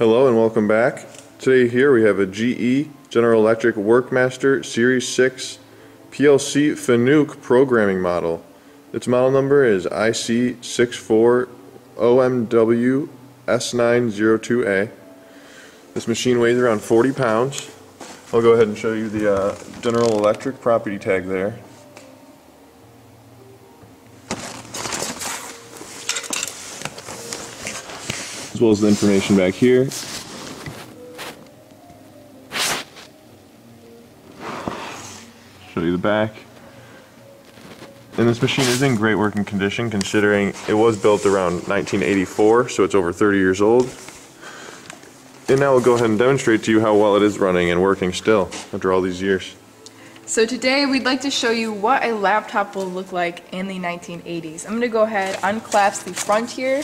Hello and welcome back. Today here we have a GE General Electric Workmaster Series 6 PLC Fanuc programming model. Its model number is IC64OMW S902A. This machine weighs around 40 pounds. I'll go ahead and show you the uh, General Electric property tag there. As well as the information back here. Show you the back. And this machine is in great working condition considering it was built around 1984, so it's over 30 years old. And now we'll go ahead and demonstrate to you how well it is running and working still after all these years. So today we'd like to show you what a laptop will look like in the 1980s. I'm going to go ahead, and unclasp the front here.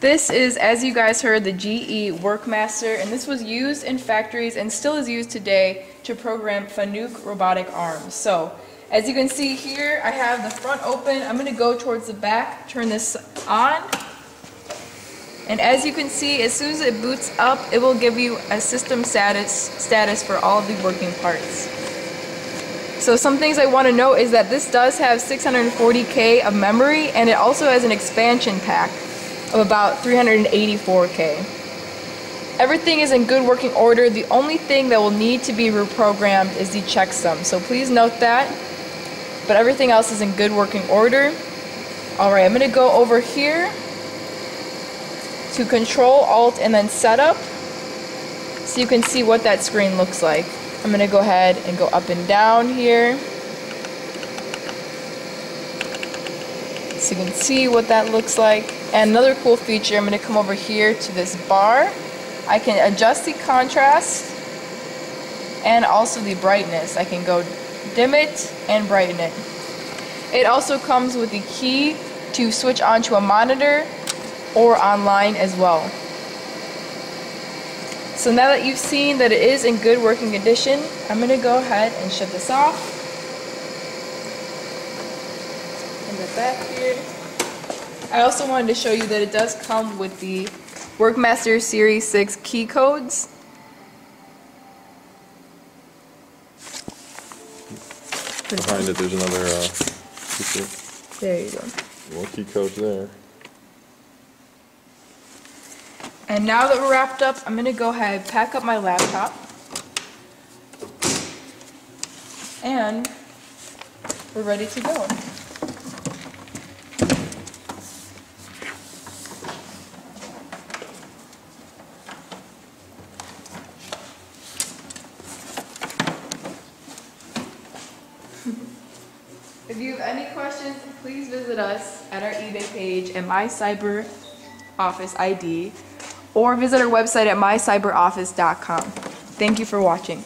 This is, as you guys heard, the GE Workmaster, and this was used in factories and still is used today to program Fanuc robotic arms. So, as you can see here, I have the front open. I'm going to go towards the back, turn this on. And as you can see, as soon as it boots up, it will give you a system status, status for all of the working parts. So some things I want to note is that this does have 640K of memory and it also has an expansion pack of about 384K. Everything is in good working order. The only thing that will need to be reprogrammed is the checksum. So please note that. But everything else is in good working order. Alright, I'm going to go over here to Control, Alt, and then Setup so you can see what that screen looks like. I'm going to go ahead and go up and down here. So you can see what that looks like. And another cool feature, I'm going to come over here to this bar. I can adjust the contrast and also the brightness. I can go dim it and brighten it. It also comes with the key to switch onto a monitor or online as well. So now that you've seen that it is in good working condition, I'm going to go ahead and shut this off. Back here. I also wanted to show you that it does come with the Workmaster Series 6 key codes. Behind it, there's another uh, key- There you go. more key codes there. And now that we're wrapped up, I'm gonna go ahead, and pack up my laptop. And we're ready to go. If you have any questions, please visit us at our eBay page at My Cyber Office ID or visit our website at mycyberoffice.com. Thank you for watching.